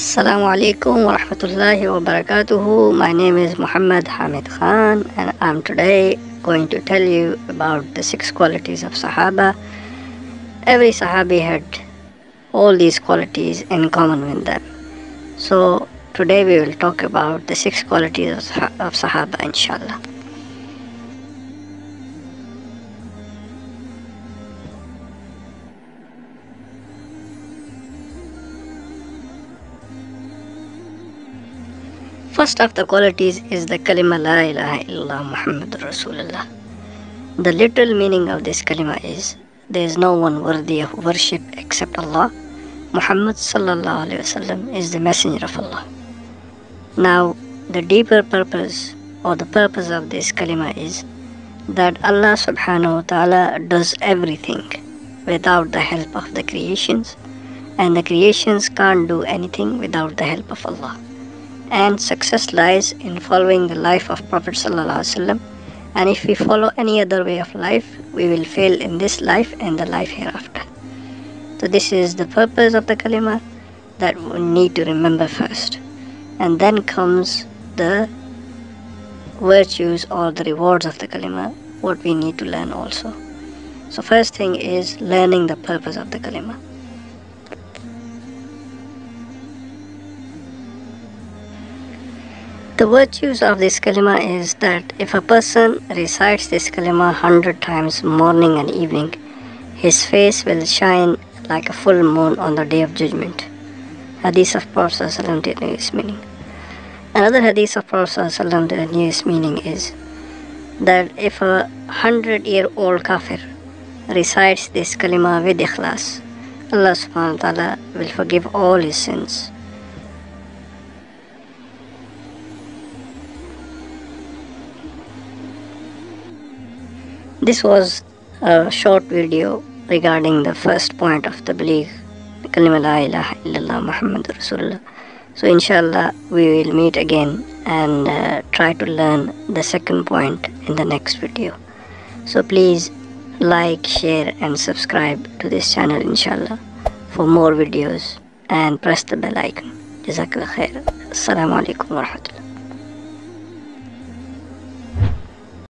Assalamu alaikum wa rahmatullahi wa barakatuhu. My name is Muhammad Hamid Khan and I'm today going to tell you about the six qualities of Sahaba. Every Sahabi had all these qualities in common with them. So today we will talk about the six qualities of, of Sahaba inshallah. First of the qualities is the kalima la ilaha illallah Muhammadur Rasulullah. The literal meaning of this kalima is there is no one worthy of worship except Allah. Muhammad sallallahu alaihi wasallam is the messenger of Allah. Now, the deeper purpose or the purpose of this kalima is that Allah subhanahu wa ta'ala does everything without the help of the creations and the creations can't do anything without the help of Allah and success lies in following the life of Prophet ﷺ. And if we follow any other way of life, we will fail in this life and the life hereafter. So, this is the purpose of the kalima that we need to remember first. And then comes the virtues or the rewards of the kalima, what we need to learn also. So, first thing is learning the purpose of the kalima. The virtues of this kalima is that if a person recites this kalima hundred times morning and evening, his face will shine like a full moon on the day of judgment. Hadith of Prophet did its meaning. Another hadith of Prophet knew its meaning is that if a hundred year old kafir recites this kalima with ikhlas, Allah subhanahu wa ta'ala will forgive all his sins. This was a short video regarding the first point of the belief, La ilaha illallah Muhammadur Rasulullah. So inshallah we will meet again and uh, try to learn the second point in the next video. So please like, share and subscribe to this channel inshallah for more videos and press the bell icon. Jazakallah khair. Assalamu alaikum rahmatullah.